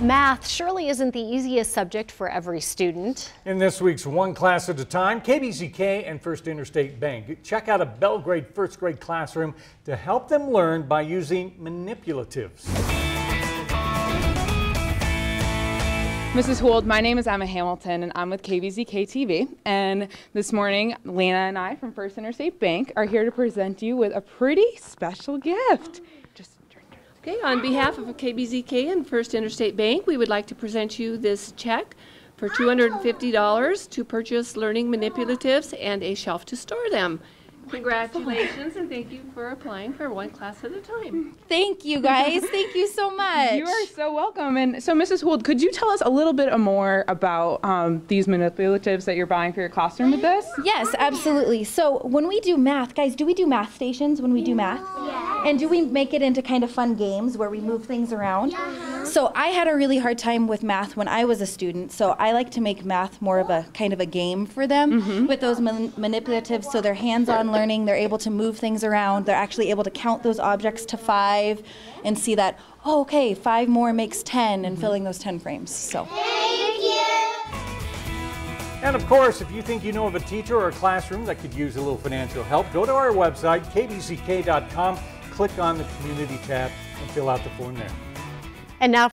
Math surely isn't the easiest subject for every student. In this week's One Class at a Time, KBZK and First Interstate Bank check out a Belgrade first grade classroom to help them learn by using manipulatives. Mrs. Hould, my name is Emma Hamilton and I'm with KBZK TV. And this morning, Lena and I from First Interstate Bank are here to present you with a pretty special gift. Just Okay, on behalf of KBZK and First Interstate Bank, we would like to present you this check for $250 to purchase learning manipulatives and a shelf to store them. Congratulations and thank you for applying for one class at a time. Thank you guys. Thank you so much. You are so welcome. And so, Mrs. Hould, could you tell us a little bit more about um, these manipulatives that you're buying for your classroom with this? Yes, absolutely. So when we do math, guys, do we do math stations when we do math? Yeah. And do we make it into kind of fun games where we move things around? Yeah. So I had a really hard time with math when I was a student. So I like to make math more of a kind of a game for them mm-hmm. with those man- manipulatives. So they're hands-on learning. They're able to move things around. They're actually able to count those objects to five and see that, oh, okay, five more makes 10 and filling those 10 frames. So. And of course, if you think you know of a teacher or a classroom that could use a little financial help, go to our website, kbzk.com, click on the community tab, and fill out the form there. And now